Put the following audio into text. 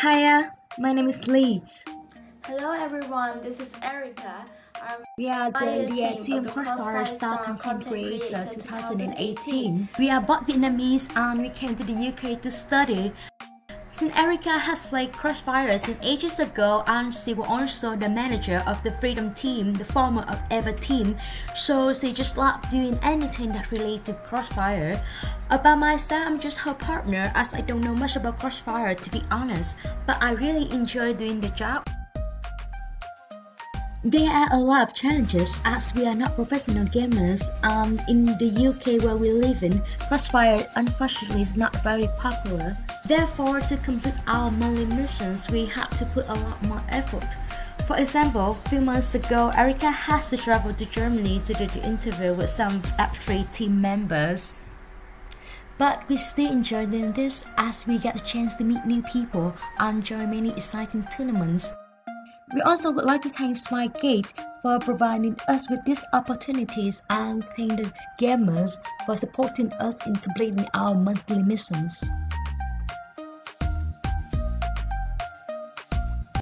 Hiya, my name is Lee. Hello everyone, this is Erica. I'm We are the Via team Team of Crossfire Crossfire Star Content Content Creator Creator 2018. We are both Vietnamese and we came to the UK to study. Since Erica has played Crossfire since ages ago and she was also the manager of the Freedom team, the former of Eva team, so she just loved doing anything that related to Crossfire. About myself, I'm just her partner as I don't know much about Crossfire to be honest, but I really enjoy doing the job. There are a lot of challenges as we are not professional gamers and in the UK where we live in, Crossfire unfortunately is not very popular. Therefore, to complete our monthly missions, we had to put a lot more effort. For example, a few months ago, Erica has to travel to Germany to do the interview with some F3 team members. But we still enjoy doing this as we get a chance to meet new people and join many exciting tournaments. We also would like to thank Smilegate for providing us with these opportunities and thank the gamers for supporting us in completing our monthly missions.